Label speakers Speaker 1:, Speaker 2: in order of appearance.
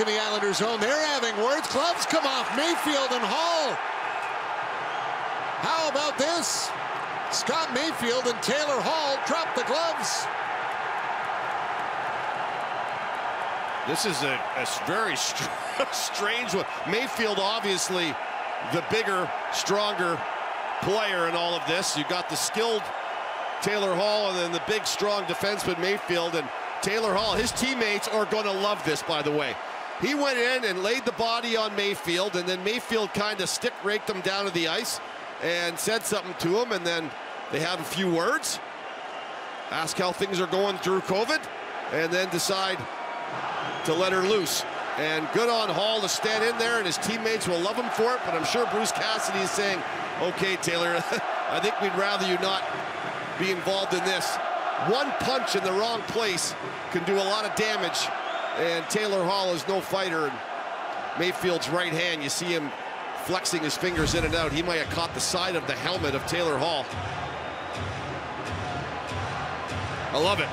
Speaker 1: in the Islanders' zone. They're having words. Gloves come off. Mayfield and Hall. How about this? Scott Mayfield and Taylor Hall drop the gloves.
Speaker 2: This is a, a very str strange one. Mayfield, obviously, the bigger, stronger player in all of this. You got the skilled Taylor Hall and then the big, strong defenseman Mayfield. And Taylor Hall, his teammates are going to love this, by the way. He went in and laid the body on Mayfield, and then Mayfield kind of stick raked him down to the ice and said something to him, and then they have a few words, ask how things are going through COVID, and then decide to let her loose. And good on Hall to stand in there, and his teammates will love him for it. But I'm sure Bruce Cassidy is saying, okay, Taylor, I think we'd rather you not be involved in this. One punch in the wrong place can do a lot of damage. And Taylor Hall is no fighter. Mayfield's right hand, you see him flexing his fingers in and out. He might have caught the side of the helmet of Taylor Hall. I love it.